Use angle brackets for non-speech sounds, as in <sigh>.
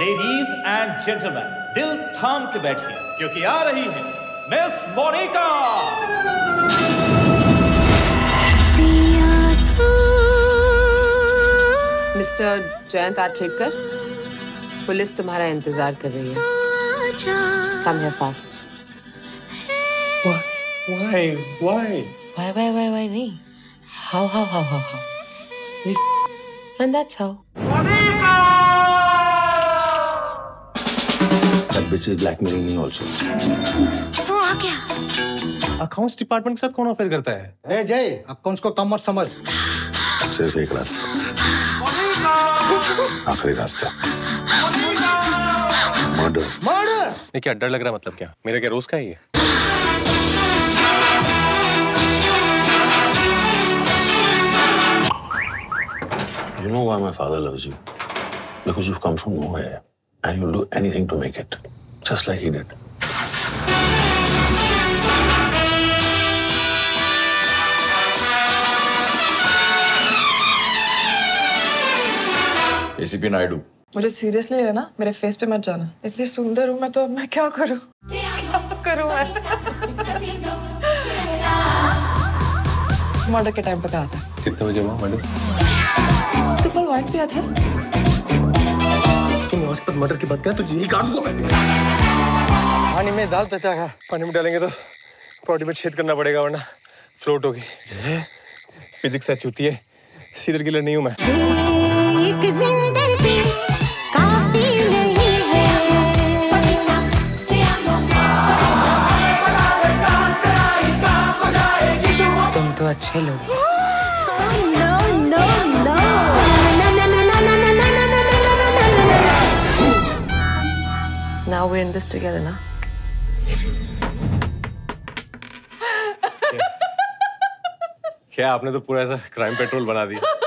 Ladies and gentleman दिल थाम के बैठिए क्योंकि आ रही है miss Monika mister Jayant Athkhedkar police तुम्हारा इंतज़ार कर रही है। कम है fast Why? Why? Why? Why why why why नहीं? How how how how how and that's how That bitch is blackmailing me also. तू आ क्या? अकाउंट्स डिपार्टमेंट के साथ कौन अफेयर करता है ए जय अकाउंट्स को कम मत समझ सिर्फ़ एक रास्ता आखिरी रास्ता मर्डर मर्डर ये क्या डर लग रहा है मतलब क्या मेरा क्या रोज का ही है You know why my father loves you? Because you've come from nowhere and you'll do anything to make it. Just like he did. ACP Naidu मुझे सीरियसली है ना मेरे फेस पे मत जाना। इतनी सुंदर हूँ मैं तो अब मैं क्या करूँ? क्या करूँ मैं? मर्डर के टाइम पे कहा था। कितने बजे हुआ मैडम तू कल वाइन पिया था? तुम आज पर मर्डर की बात कर तुझे यही काट दूँगा मैं। पानी में दाल चचा खा पानी में डालेंगे तो बॉडी में छेद करना पड़ेगा वरना फ्लोट होगी। फिजिक्स से चूती है। सीरियल किलर नहीं हूँ मैं। है। तुम तो अच्छे लोग। Now we're in this together ना <laughs> क्या आपने तो पूरा ऐसा क्राइम पेट्रोल बना दिया?